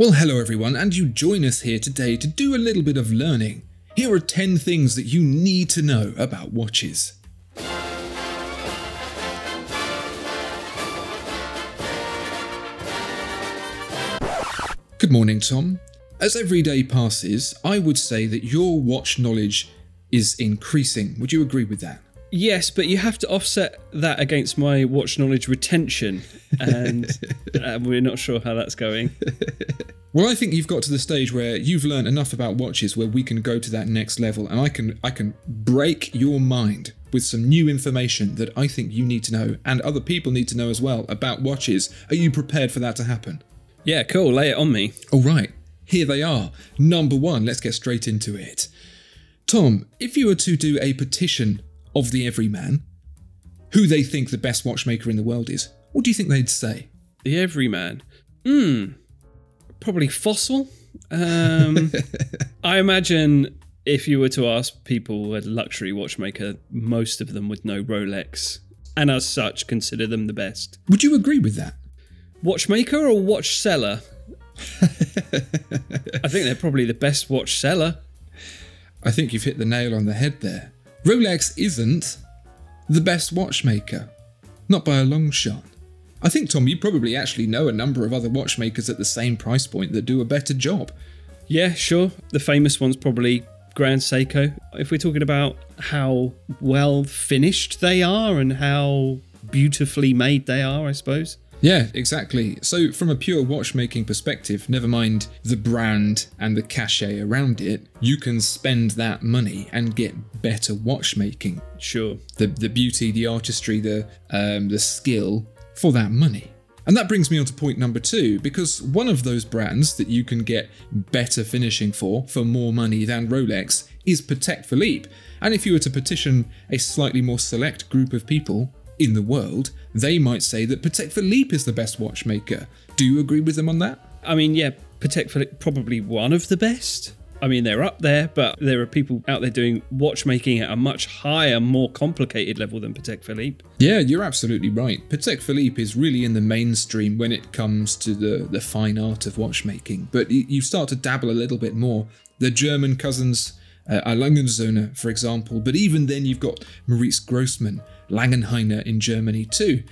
Well, hello everyone, and you join us here today to do a little bit of learning. Here are 10 things that you need to know about watches. Good morning, Tom. As every day passes, I would say that your watch knowledge is increasing. Would you agree with that? Yes, but you have to offset that against my watch knowledge retention, and uh, we're not sure how that's going. Well, I think you've got to the stage where you've learned enough about watches where we can go to that next level, and I can I can break your mind with some new information that I think you need to know and other people need to know as well about watches. Are you prepared for that to happen? Yeah, cool. Lay it on me. All right, here they are. Number one. Let's get straight into it. Tom, if you were to do a petition of the everyman, who they think the best watchmaker in the world is, what do you think they'd say? The everyman. Hmm. Probably fossil. Um, I imagine if you were to ask people a luxury watchmaker, most of them would know Rolex, and as such, consider them the best. Would you agree with that? Watchmaker or watch seller? I think they're probably the best watch seller. I think you've hit the nail on the head there. Rolex isn't the best watchmaker, not by a long shot. I think, Tom, you probably actually know a number of other watchmakers at the same price point that do a better job. Yeah, sure. The famous one's probably Grand Seiko. If we're talking about how well finished they are and how beautifully made they are, I suppose. Yeah, exactly. So, from a pure watchmaking perspective, never mind the brand and the cachet around it, you can spend that money and get better watchmaking. Sure. The the beauty, the artistry, the um, the skill for that money. And that brings me on to point number two, because one of those brands that you can get better finishing for for more money than Rolex is Patek Philippe. And if you were to petition a slightly more select group of people in the world, they might say that Patek Philippe is the best watchmaker. Do you agree with them on that? I mean, yeah, Patek Philippe probably one of the best. I mean, they're up there, but there are people out there doing watchmaking at a much higher, more complicated level than Patek Philippe. Yeah, you're absolutely right. Patek Philippe is really in the mainstream when it comes to the, the fine art of watchmaking, but you start to dabble a little bit more. The German cousins uh, are Lange & Söhne, for example, but even then you've got Moritz Grossmann, Lang & Heyne in Germany too,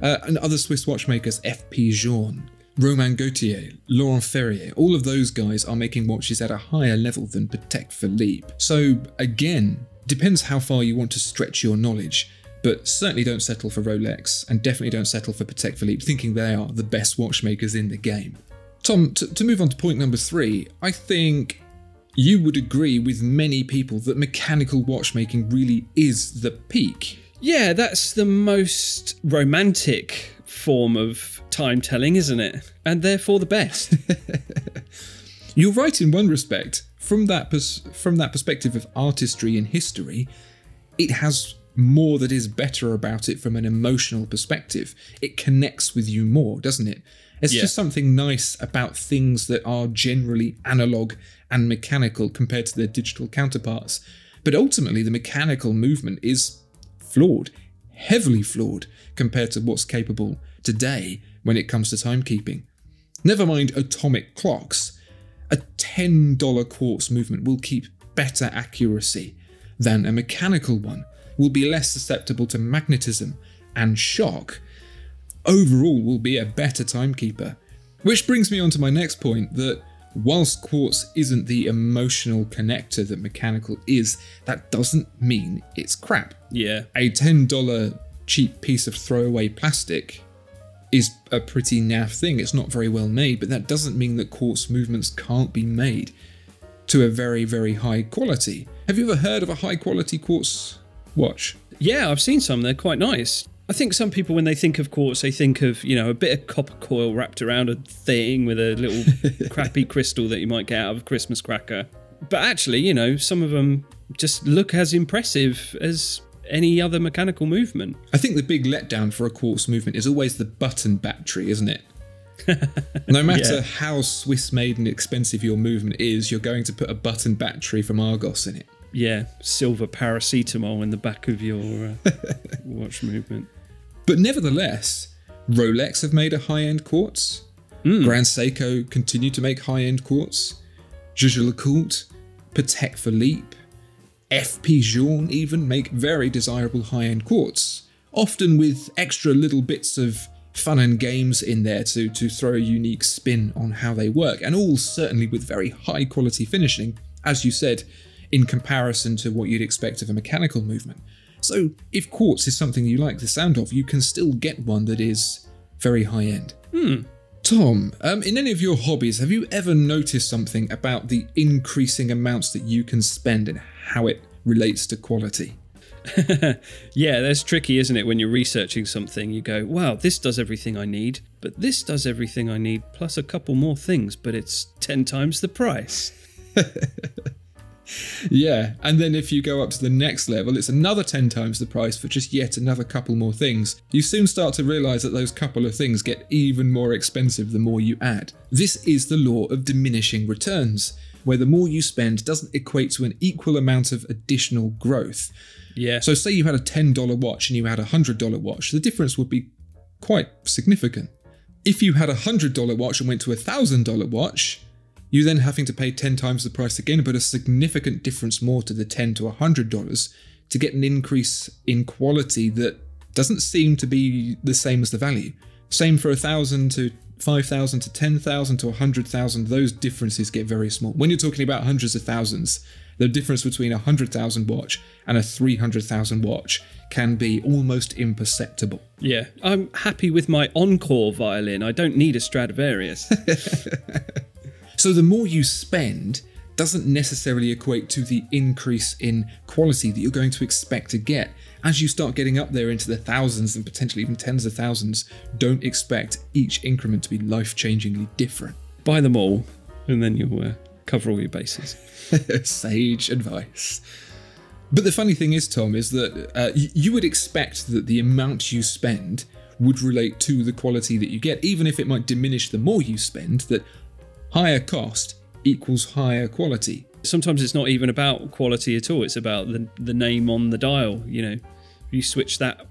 uh, and other Swiss watchmakers, F.P. Journe, Romain Gauthier, Laurent Ferrier, all of those guys are making watches at a higher level than Patek Philippe. So again, depends how far you want to stretch your knowledge, but certainly don't settle for Rolex and definitely don't settle for Patek Philippe thinking they are the best watchmakers in the game. Tom, to, to move on to point number three, I think you would agree with many people that mechanical watchmaking really is the peak. Yeah, that's the most romantic form of time telling, isn't it? And therefore the best. You're right in one respect. From that pers- from that perspective of artistry and history, it has more that is better about it from an emotional perspective. It connects with you more, doesn't it? It's Yeah. just something nice about things that are generally analog and mechanical compared to their digital counterparts. But ultimately, the mechanical movement is flawed, heavily flawed compared to what's capable today when it comes to timekeeping. Never mind atomic clocks, a $10 quartz movement will keep better accuracy than a mechanical one, will be less susceptible to magnetism and shock. Overall, will be a better timekeeper. Which brings me on to my next point that whilst quartz isn't the emotional connector that mechanical is, that doesn't mean it's crap yeah. a $10 cheap piece of throwaway plastic is a pretty naff thing. It's not very well made, but that doesn't mean that quartz movements can't be made to a very, very high quality. Have you ever heard of a high quality quartz watch? Yeah, I've seen some. They're quite nice. I think some people, when they think of quartz, they think of, you know, a bit of copper coil wrapped around a thing with a little crappy crystal that you might get out of a Christmas cracker. But actually, you know, some of them just look as impressive as any other mechanical movement. I think the big letdown for a quartz movement is always the button battery, isn't it? no matter Yeah. how Swiss made and expensive your movement is, you're going to put a button battery from Argos in it. Yeah, silver paracetamol in the back of your uh, watch movement. But nevertheless, Rolex have made a high end quartz. Hmm. Grand Seiko continue to make high end quartz. Jaeger LeCoultre, Patek Philippe, FP Journe even make very desirable high end quartz, often with extra little bits of fun and games in there to, to throw a unique spin on how they work, and all certainly with very high quality finishing, as you said, in comparison to what you'd expect of a mechanical movement. So, if quartz is something you like the sound of, you can still get one that is very high end. Hmm. Tom, um, in any of your hobbies, have you ever noticed something about the increasing amounts that you can spend and how it relates to quality? Yeah, that's tricky, isn't it? When you're researching something, you go, wow, this does everything I need, but this does everything I need, plus a couple more things, but it's 10 times the price. Yeah, and then if you go up to the next level, it's another 10 times the price for just yet another couple more things. You soon start to realize that those couple of things get even more expensive the more you add. This is the law of diminishing returns, where the more you spend doesn't equate to an equal amount of additional growth. Yeah. So, say you had a $10 watch and you had a $100 watch, the difference would be quite significant. If you had a $100 watch and went to a $1,000 watch, you then having to pay 10 times the price again, but a significant difference more to the 10 to $100 to get an increase in quality that doesn't seem to be the same as the value. Same for a 1,000 to 5,000 to 10,000 to 100,000, those differences get very small. When you're talking about hundreds of thousands, the difference between a 100,000 watch and a 300,000 watch can be almost imperceptible. yeah. I'm happy with my Encore violin. I don't need a Stradivarius. So the more you spend doesn't necessarily equate to the increase in quality that you're going to expect to get. As you start getting up there into the thousands and potentially even tens of thousands, don't expect each increment to be life changingly different. Buy them all, and then you'll uh, cover all your bases. Sage advice. But the funny thing is, Tom, is that uh, you would expect that the amount you spend would relate to the quality that you get, even if it might diminish the more you spend, that higher cost equals higher quality. Sometimes it's not even about quality at all. It's about the the name on the dial. You know, if you switch that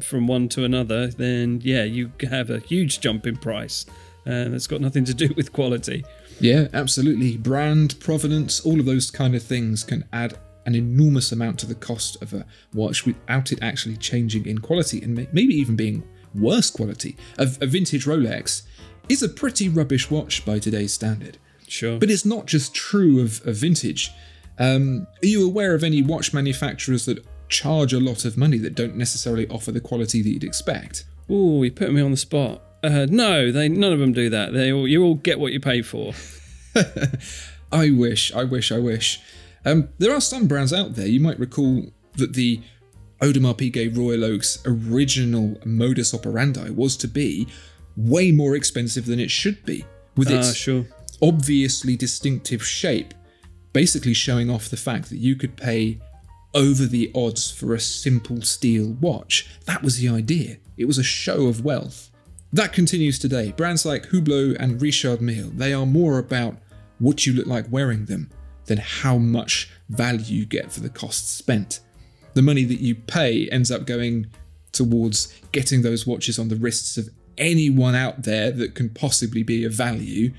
from one to another, then yeah, you have a huge jump in price, uh, and it's got nothing to do with quality. Yeah, absolutely. Brand, provenance, all of those kind of things can add an enormous amount to the cost of a watch without it actually changing in quality and maybe even being worse quality. A, a vintage Rolex is a pretty rubbish watch by today's standard. Sure. But it's not just true of, of vintage. Um, are you aware of any watch manufacturers that charge a lot of money that don't necessarily offer the quality that you'd expect? Oh, you put me on the spot. Uh, no, they none of them do that. They all, you all get what you pay for. I wish, I wish, I wish. Um, there are some brands out there. You might recall that the Audemars Piguet Royal Oak's original modus operandi was to be way more expensive than it should be, with Ah, its sure. obviously distinctive shape, basically showing off the fact that you could pay over the odds for a simple steel watch. That was the idea. It was a show of wealth. That continues today. Brands like Hublot and Richard Mille, they are more about what you look like wearing them than how much value you get for the cost spent. The money that you pay ends up going towards getting those watches on the wrists of anyone out there that can possibly be of value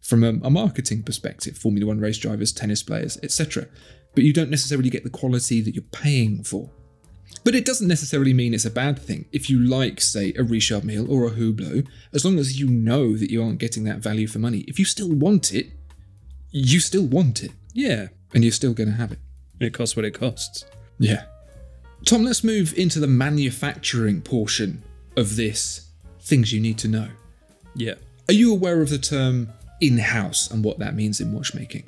from a, a marketing perspective Formula One race drivers, tennis players, etc. But you don't necessarily get the quality that you're paying for. But it doesn't necessarily mean it's a bad thing. If you like, say, a Richard Mille or a Hublot, as long as you know that you aren't getting that value for money, if you still want it, you still want it, Yeah, and you're still going to have it. it costs what it costs. Yeah. Tom, let's move into the manufacturing portion of this things you need to know. Yeah. Are you aware of the term in house and what that means in watchmaking?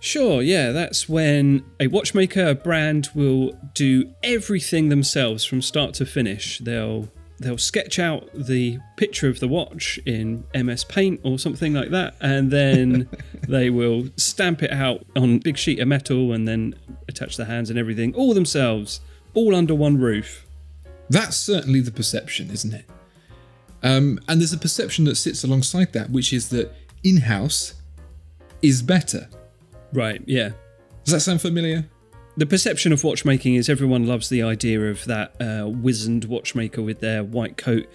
Sure, yeah, that's when a watchmaker, a brand will do everything themselves from start to finish. They'll they'll sketch out the picture of the watch in MS Paint or something like that, and then they will stamp it out on a big sheet of metal and then attach the hands and everything all themselves, all under one roof. That's certainly the perception, isn't it? Um, and there's a perception that sits alongside that, which is that in house is better. Right, yeah. Does that sound familiar? The perception of watchmaking is everyone loves the idea of that uh, wizened watchmaker with their white coat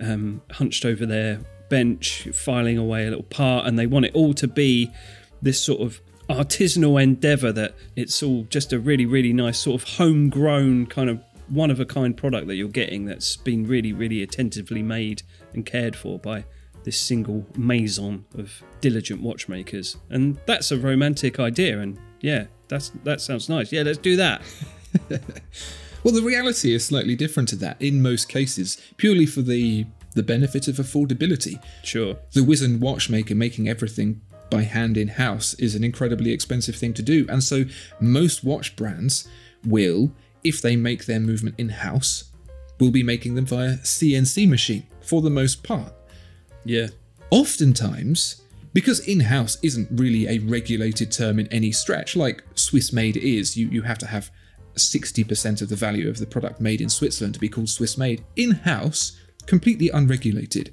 um, hunched over their bench filing away a little part, and they want it all to be this sort of artisanal endeavor that it's all just a really, really nice sort of homegrown kind of one of a kind product that you're getting that's been really, really attentively made and cared for by this single maison of diligent watchmakers. And that's a romantic idea. And yeah, that's that sounds nice. Yeah, let's do that. well, the reality is slightly different to that in most cases, purely for the the benefit of affordability. Sure. The wizened watchmaker making everything by hand in house is an incredibly expensive thing to do. And so most watch brands will, if they make their movement in house, will be making them via CNC machine for the most part. Yeah. Oftentimes, because in-house isn't really a regulated term in any stretch, like Swiss made is, you, you have to have 60% of the value of the product made in Switzerland to be called Swiss made. In-house, completely unregulated.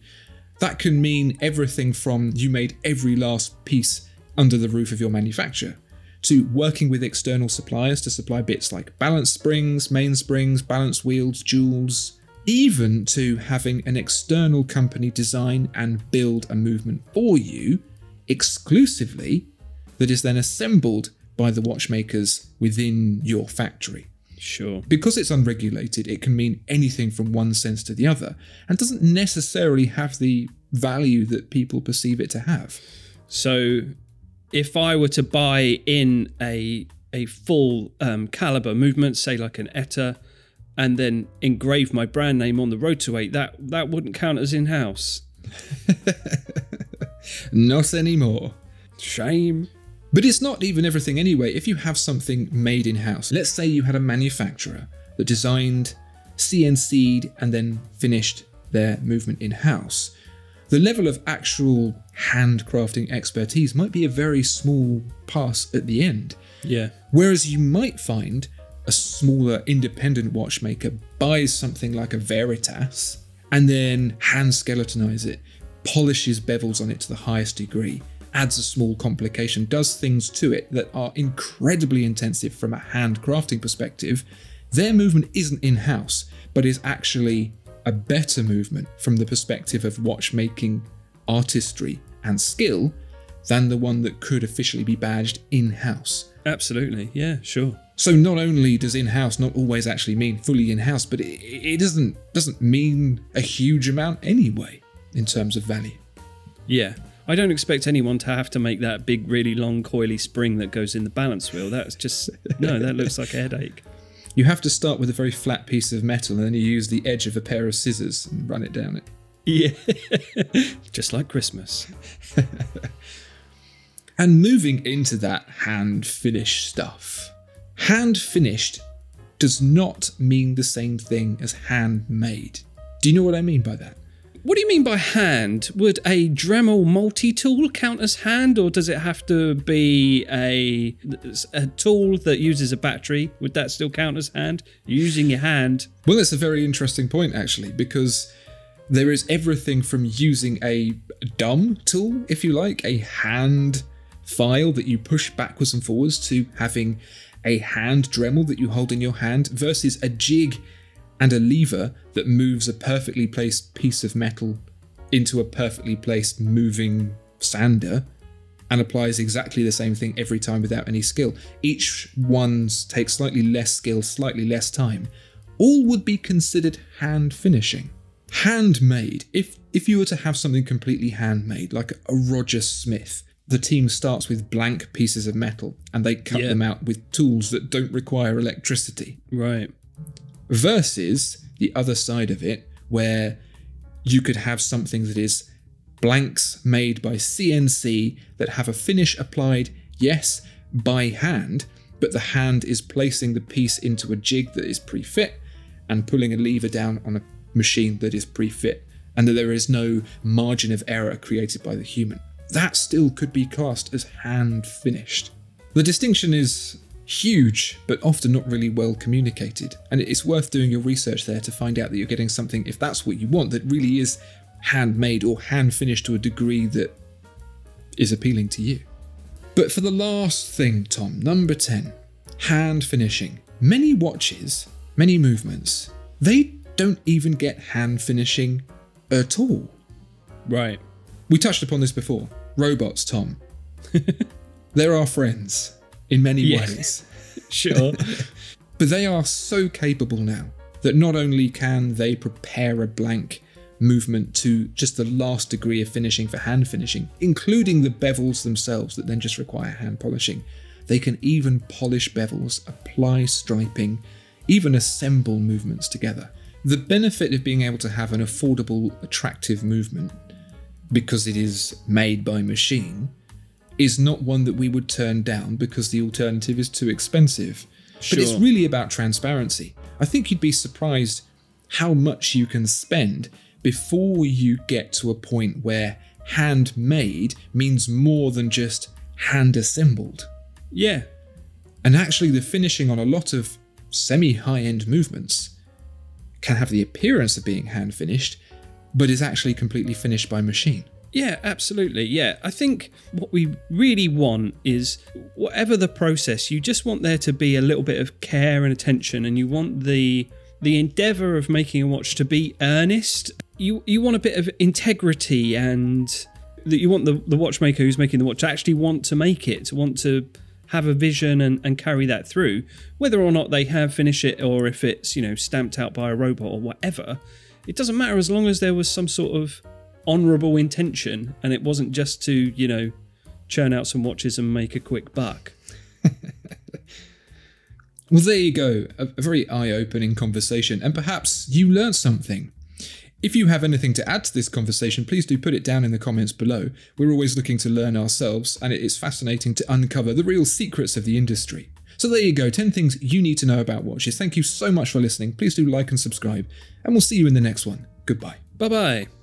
That can mean everything from you made every last piece under the roof of your manufacturer to working with external suppliers to supply bits like balance springs, mainsprings, balance wheels, jewels, even to having an external company design and build a movement for you exclusively that is then assembled by the watchmakers within your factory. Sure. Because it's unregulated, it can mean anything from one sense to the other and doesn't necessarily have the value that people perceive it to have. So, if I were to buy in a a full um, caliber movement, say like an ETA, and then engrave my brand name on the Road to Eight, that that wouldn't count as in house. Not anymore. Shame. But it's not even everything anyway. If you have something made in house, let's say you had a manufacturer that designed, CNC'd, and then finished their movement in house, the level of actual handcrafting expertise might be a very small pass at the end. Yeah. Whereas you might find a smaller independent watchmaker buys something like a Unitas and then hand skeletonize it, polishes bevels on it to the highest degree, adds a small complication, does things to it that are incredibly intensive from a handcrafting perspective, their movement isn't in house, but is actually a better movement from the perspective of watchmaking artistry and skill than the one that could officially be badged in house. Absolutely. Yeah, sure. So not only does in-house not always actually mean fully in-house, but it, it doesn't doesn't mean a huge amount anyway in terms of value. Yeah. I don't expect anyone to have to make that big, really long, coily spring that goes in the balance wheel. That's just, no, that looks like a headache. You have to start with a very flat piece of metal and then you use the edge of a pair of scissors and run it down it. Yeah. just like Christmas. and moving into that hand finished stuff. Hand finished does not mean the same thing as handmade. Do you know what I mean by that? What do you mean by hand? Would a Dremel multi-tool count as hand, or does it have to be a a tool that uses a battery? Would that still count as hand? Using your hand? Well, that's a very interesting point actually, because there is everything from using a dumb tool, if you like, a hand file that you push backwards and forwards, to having a hand Dremel that you hold in your hand versus a jig and a lever that moves a perfectly placed piece of metal into a perfectly placed moving sander and applies exactly the same thing every time without any skill. Each one takes slightly less skill, slightly less time. All would be considered hand finishing. Handmade, if if you were to have something completely handmade, like a Roger Smith, the team starts with blank pieces of metal and they cut Yeah. them out with tools that don't require electricity Right. Versus the other side of it where you could have something that is blanks made by CNC that have a finish applied, yes, by hand, but the hand is placing the piece into a jig that is pre-fit and pulling a lever down on a machine that is pre-fit and that there is no margin of error created by the human. That still could be classed as hand finished. The distinction is huge, but often not really well communicated. And it's worth doing your research there to find out that you're getting something, if that's what you want, that really is handmade or hand finished to a degree that is appealing to you. But for the last thing, Tom, number 10, hand finishing. Many watches, many movements, they don't even get hand finishing at all. Right. We touched upon this before. Robots, Tom. They're our friends in many ways. Sure. But they are so capable now that not only can they prepare a blank movement to just the last degree of finishing for hand finishing, including the bevels themselves that then just require hand polishing, they can even polish bevels, apply striping, even assemble movements together. The benefit of being able to have an affordable, attractive movement because it is made by machine is not one that we would turn down because the alternative is too expensive. Sure. But it's really about transparency. I think you'd be surprised how much you can spend before you get to a point where handmade means more than just hand assembled. yeah. And actually, the finishing on a lot of semi high end movements can have the appearance of being hand finished, but is actually completely finished by machine. Yeah, absolutely. Yeah, I think what we really want is whatever the process, you just want there to be a little bit of care and attention, and you want the the endeavor of making a watch to be earnest. You you want a bit of integrity, and that you want the the watchmaker who's making the watch to actually want to make it, to want to have a vision and, and carry that through, whether or not they have finished it or if it's you know stamped out by a robot or whatever. It doesn't matter as long as there was some sort of honourable intention and it wasn't just to, you know, churn out some watches and make a quick buck. Well, there you go. A, a very eye opening conversation, and perhaps you learned something. If you have anything to add to this conversation, please do put it down in the comments below. We're always looking to learn ourselves, and it is fascinating to uncover the real secrets of the industry. So there you go 10 things you need to know about watches. Thank you so much for listening. Please do like and subscribe, and we'll see you in the next one. Goodbye. Bye bye.